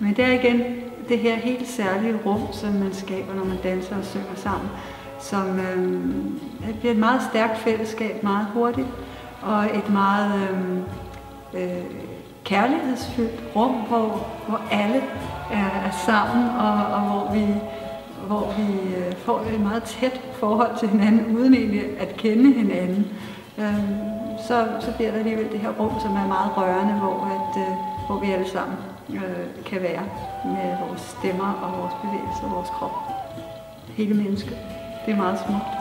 igen det her helt særlige rum, som man skaber, når man danser og synger sammen, som øh, bliver et meget stærkt fællesskab meget hurtigt, og et meget øh, øh, kærlighedsfyldt rum, hvor, hvor alle er, er sammen, og, og hvor vi, hvor vi øh, får et meget tæt forhold til hinanden, uden egentlig at kende hinanden. Øh, så, så bliver der alligevel det her rum, som er meget rørende, hvor, at, hvor vi alle sammen øh, kan være med vores stemmer og vores bevægelser og vores krop. Hele mennesket. Det er meget smukt.